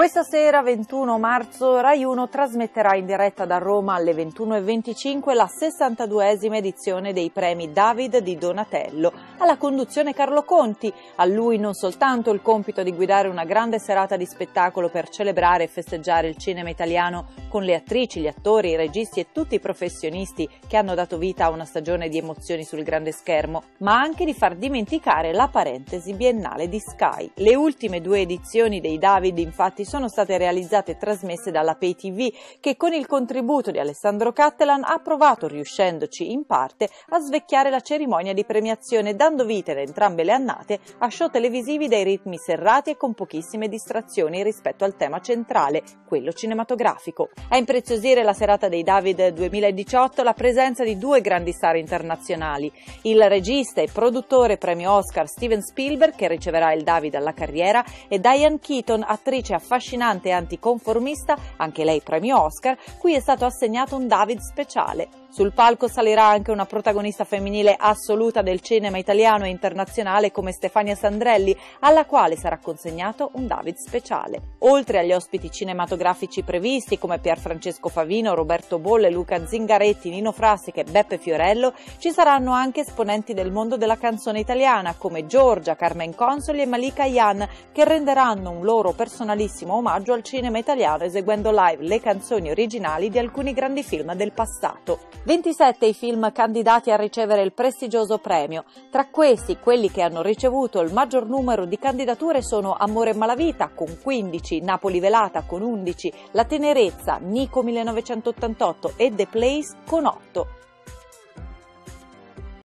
Questa sera, 21 marzo, Rai 1 trasmetterà in diretta da Roma alle 21.25 la 62esima edizione dei premi David di Donatello. Alla conduzione Carlo Conti. A lui non soltanto il compito di guidare una grande serata di spettacolo per celebrare e festeggiare il cinema italiano con le attrici, gli attori, i registi e tutti i professionisti che hanno dato vita a una stagione di emozioni sul grande schermo, ma anche di far dimenticare la parentesi biennale di Sky. Le ultime due edizioni dei David infatti sono state realizzate e trasmesse dalla Pay TV che con il contributo di Alessandro Cattelan ha provato, riuscendoci in parte, a svecchiare la cerimonia di premiazione dando vita in entrambe le annate a show televisivi dai ritmi serrati e con pochissime distrazioni rispetto al tema centrale, quello cinematografico. A impreziosire la serata dei David 2018 la presenza di due grandi star internazionali, il regista e produttore premio Oscar Steven Spielberg che riceverà il David alla carriera e Diane Keaton, attrice affascinante affascinante e anticonformista, anche lei premio Oscar, cui è stato assegnato un David speciale. Sul palco salirà anche una protagonista femminile assoluta del cinema italiano e internazionale come Stefania Sandrelli, alla quale sarà consegnato un David speciale. Oltre agli ospiti cinematografici previsti come Pierfrancesco Favino, Roberto Bolle, Luca Zingaretti, Nino Frassica e Beppe Fiorello, ci saranno anche esponenti del mondo della canzone italiana come Giorgia, Carmen Consoli e Malika Yan, che renderanno un loro personalissimo omaggio al cinema italiano eseguendo live le canzoni originali di alcuni grandi film del passato. 27 i film candidati a ricevere il prestigioso premio. Tra questi, quelli che hanno ricevuto il maggior numero di candidature sono Amore e Malavita con 15, Napoli Velata con 11, La Tenerezza, Nico 1988 e The Place con 8.